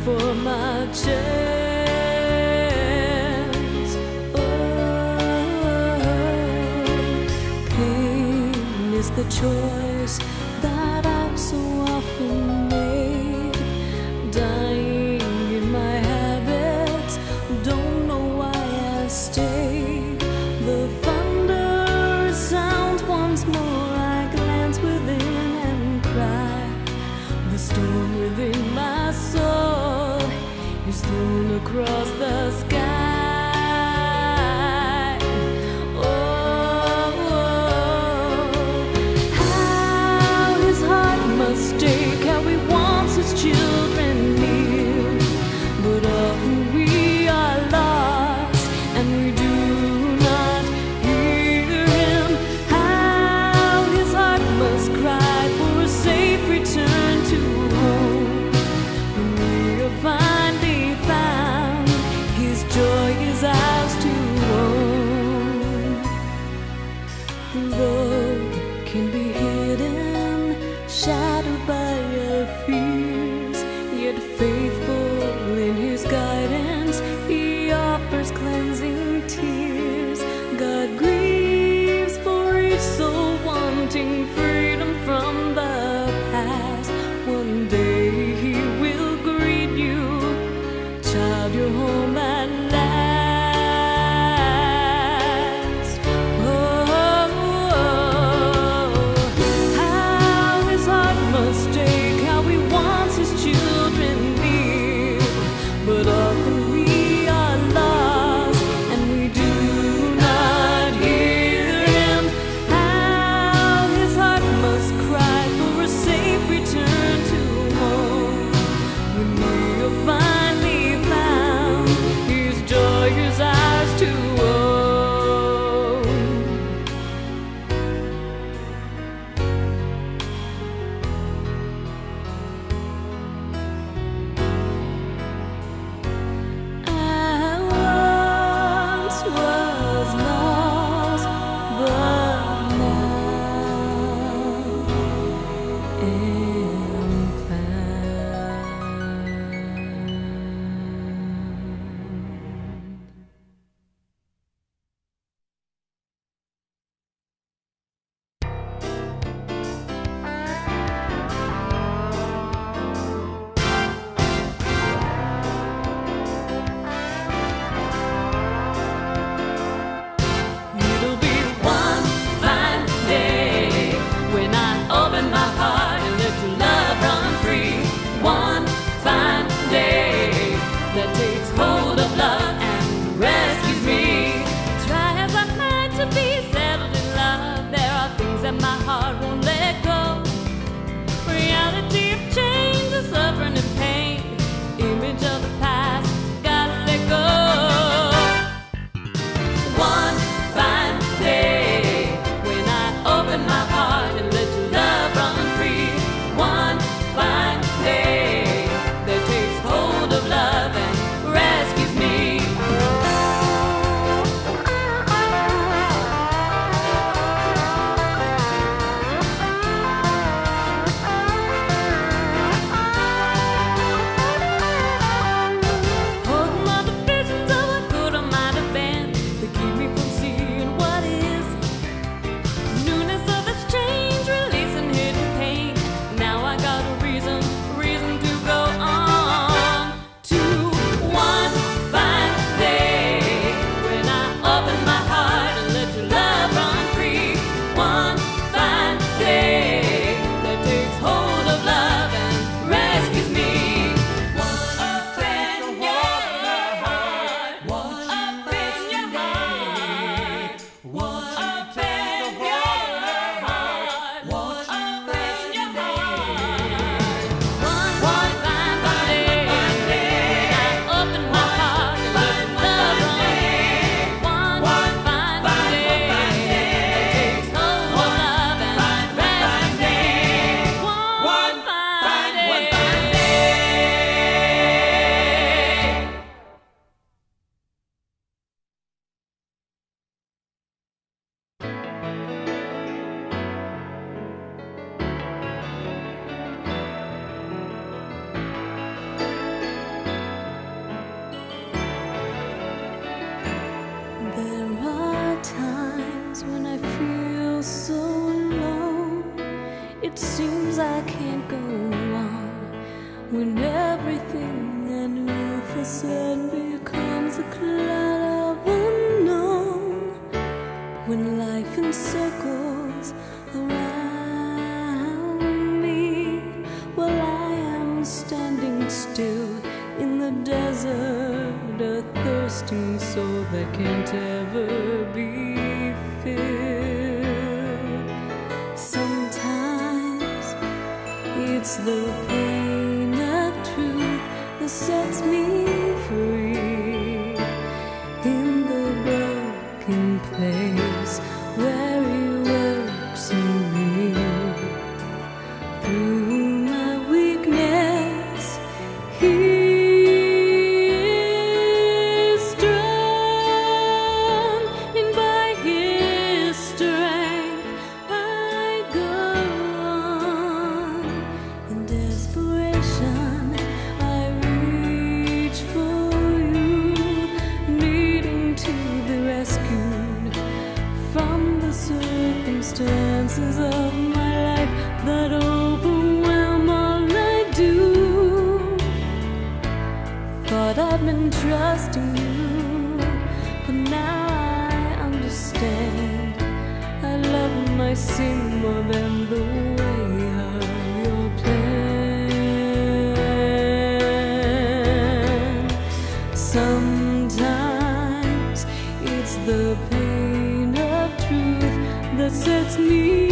for my chance. Oh, pain is the choice that I've so often that can't ever be filled. Sometimes it's the pain of truth that sets me But I've been trusting you, but now I understand. I love my sin more than the way of your plan. Sometimes it's the pain of truth that sets me.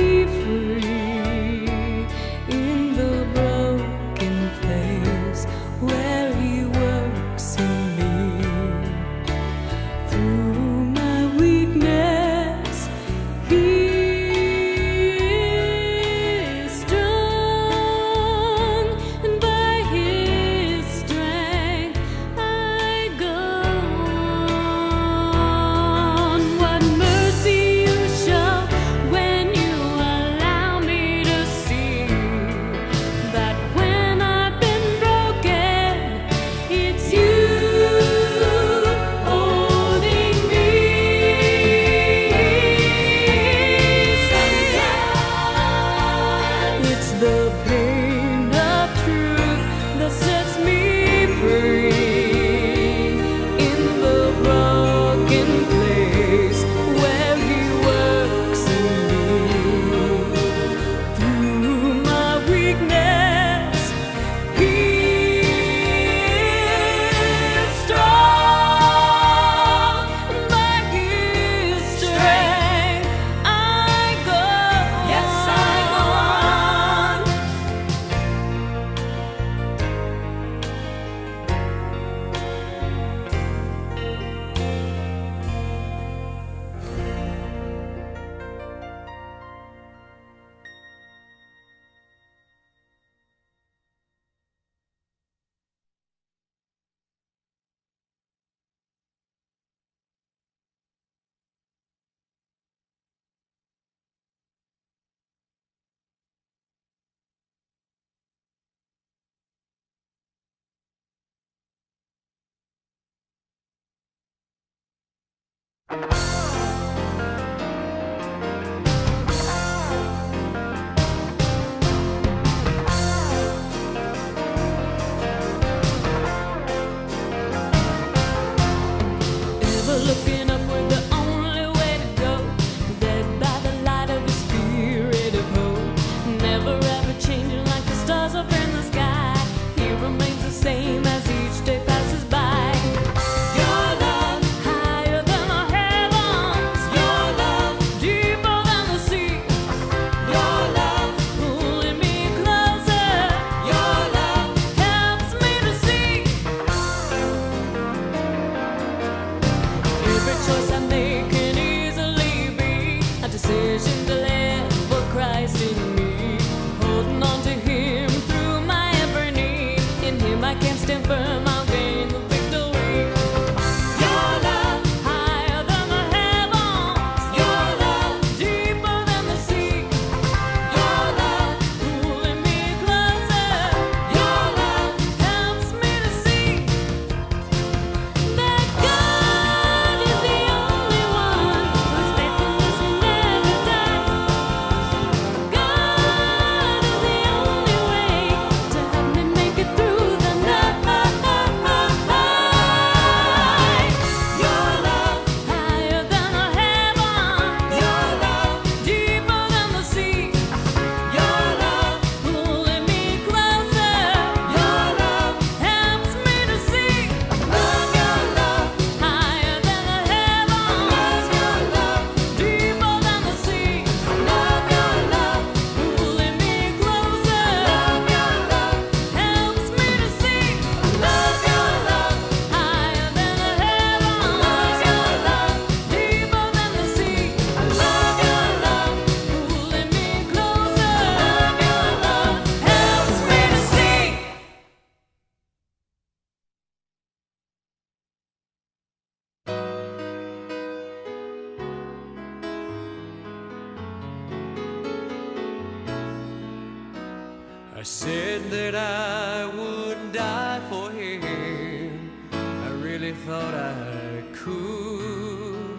I said that I would die for him. I really thought I could,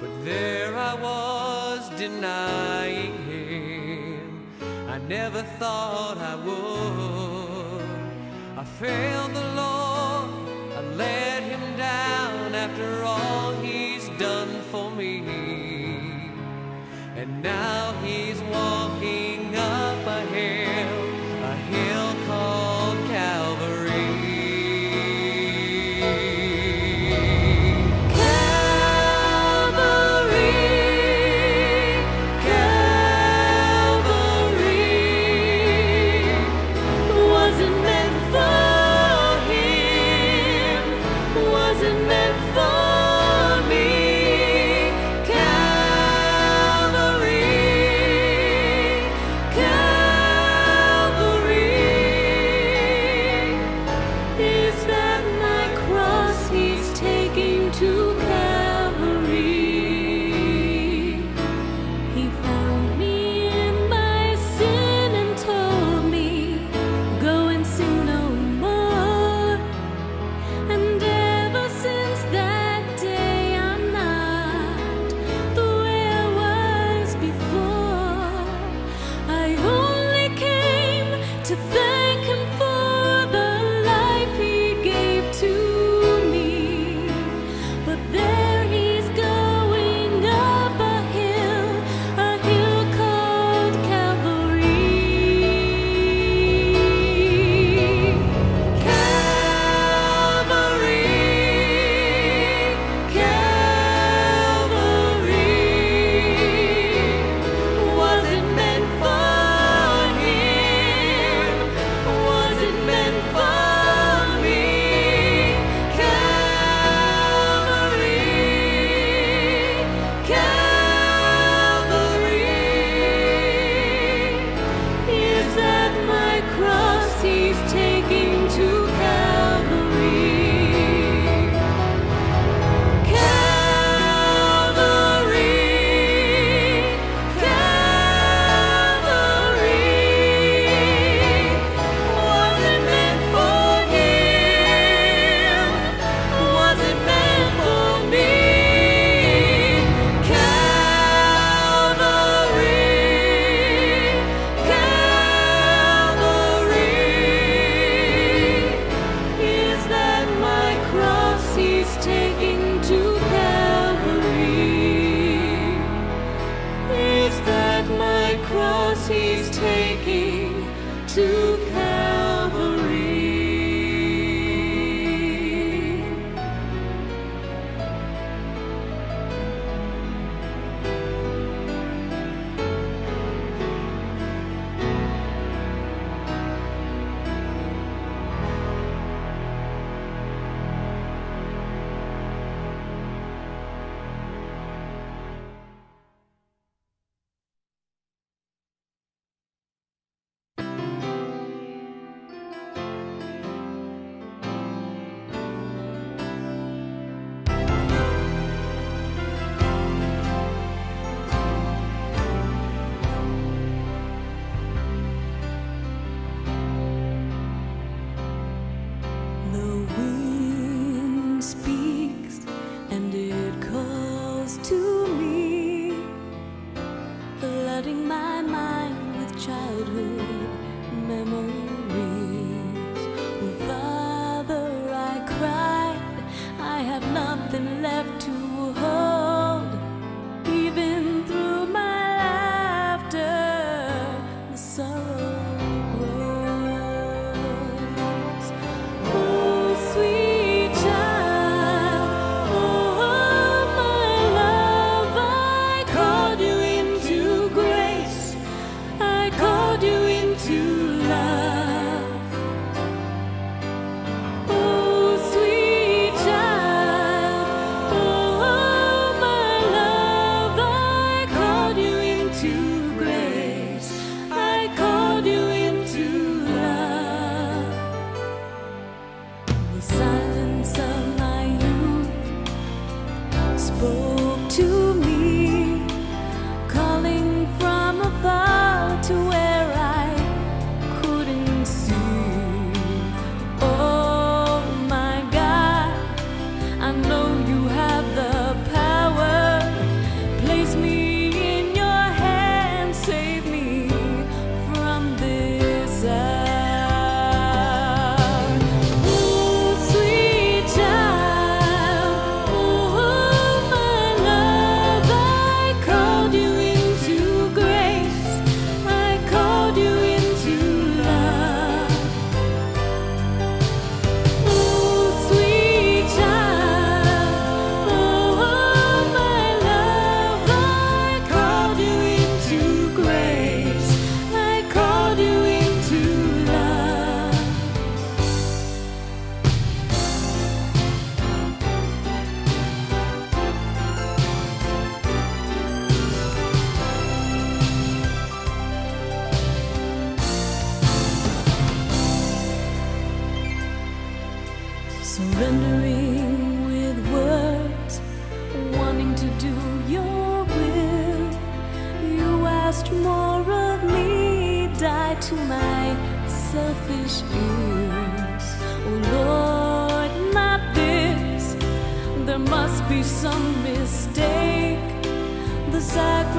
but there I was denying him. I never thought I would. I failed the Lord, I let him down after all he's done for me. And now he's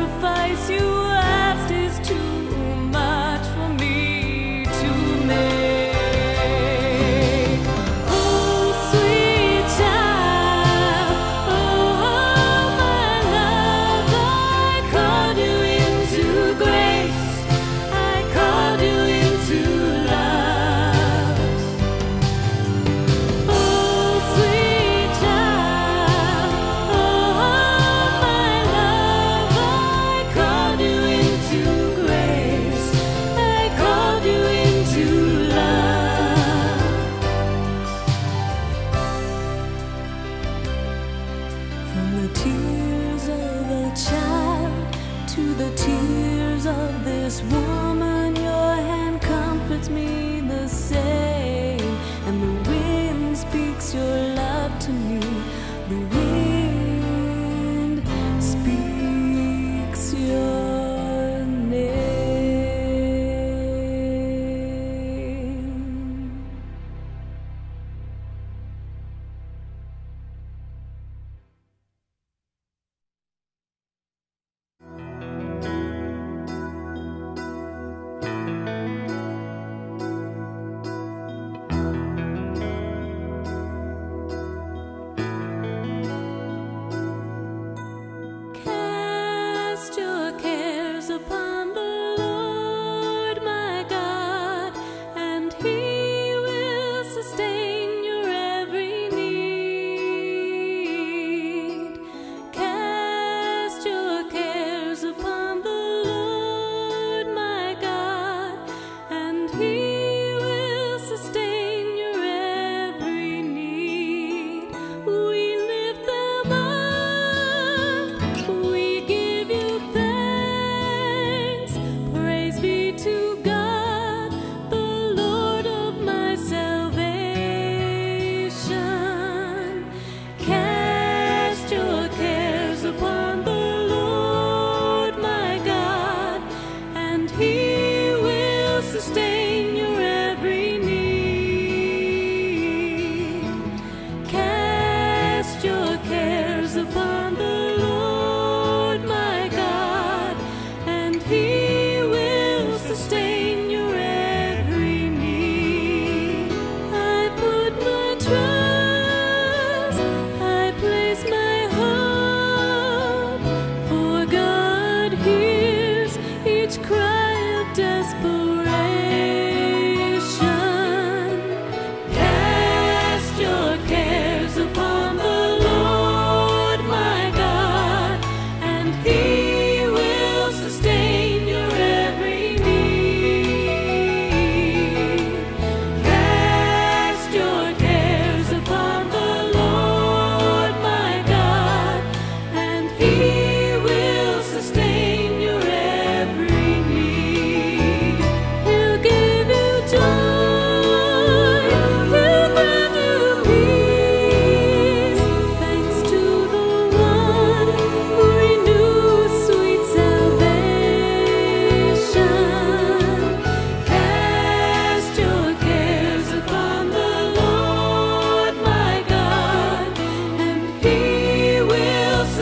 sacrifice. You asked is The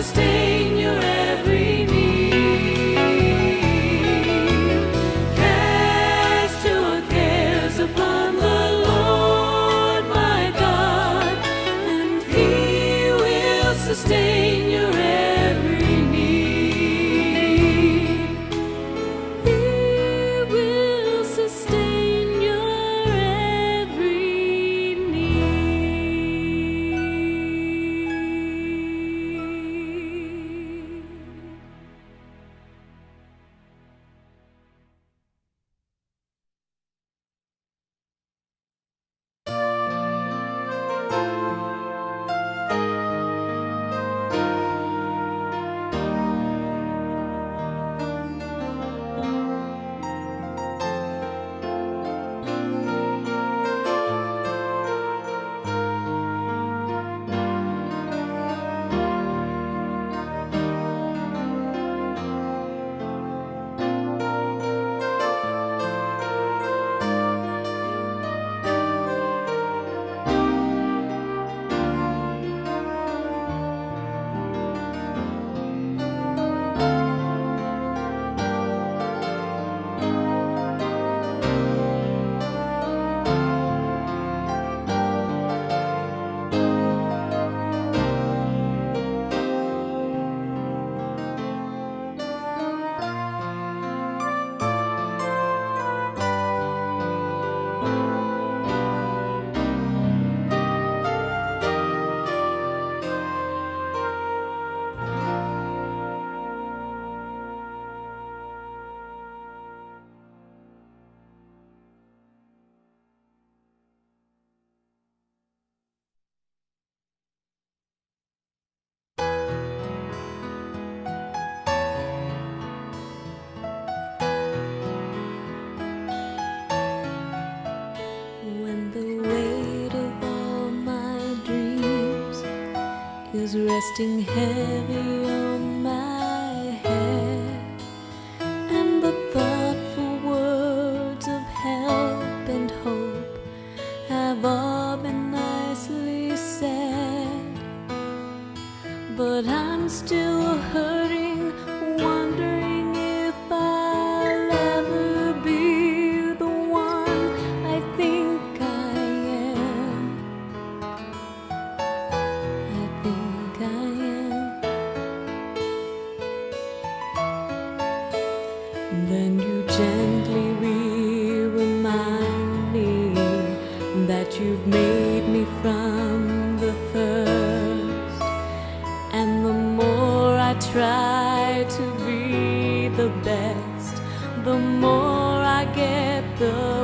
sustain resting heavy Then you gently re-remind me that you've made me from the first. And the more I try to be the best, the more I get the